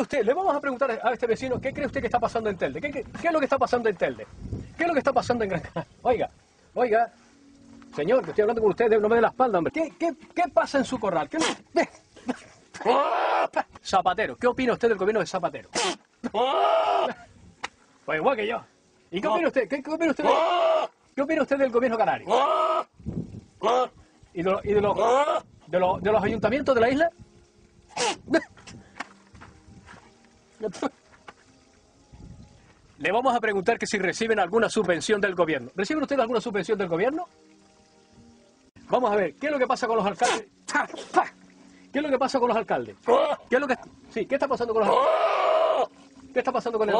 usted, le vamos a preguntar a este vecino, ¿qué cree usted que está pasando en Telde? ¿Qué, es lo que está pasando en Telde? ¿Qué es lo que está pasando en Gran Canaria? Oiga, oiga, señor, que estoy hablando con usted, no me dé la espalda, hombre. ¿Qué, pasa en su corral? ¿Qué. Zapatero, ¿qué opina usted del gobierno de Zapatero? Pues igual que yo. ¿Y qué opina usted? ¿Qué, opina usted? de- ¿Qué opina usted del gobierno canario? ¿Y de, lo- de los ayuntamientos de la isla? Le vamos a preguntar que si reciben alguna subvención del gobierno. ¿Reciben ustedes alguna subvención del gobierno? Vamos a ver, ¿qué es lo que pasa con los alcaldes? ¿Qué es lo que pasa con los alcaldes? ¿Qué es lo que Sí, ¿qué está pasando con los alcaldes? ¿Qué está pasando con el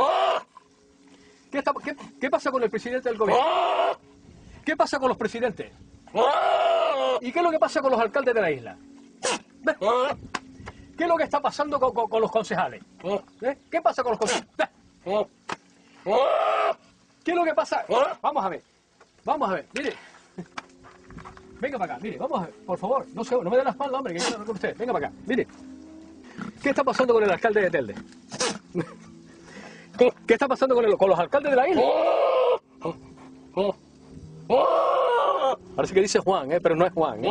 ¿Qué, está- qué- qué pasa con el presidente del gobierno? ¿Qué pasa con los presidentes? ¿Y qué es lo que pasa con los alcaldes de la isla? ¿Qué es lo que está pasando con, con- con los concejales? ¿Eh? ¿Qué pasa con los concejales? ¿Qué es lo que pasa? Vamos a ver. Vamos a ver. Mire. Venga para acá. Mire, vamos a ver. Por favor, no, se, no me dé la espalda, hombre, que yo no con usted. Venga para acá. Mire. ¿Qué está pasando con el alcalde de Telde? ¿Qué está pasando con, el- con los alcaldes de la isla? Parece que dice Juan, ¿eh? pero no es Juan. ¿eh?